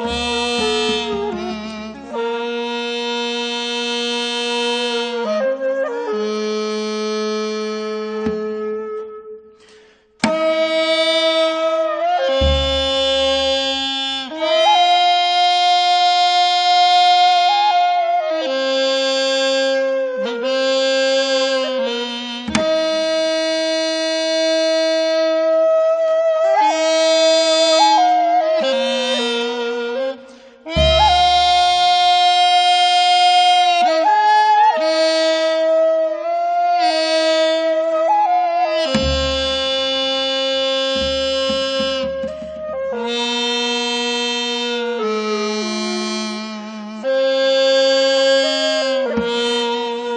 Oh.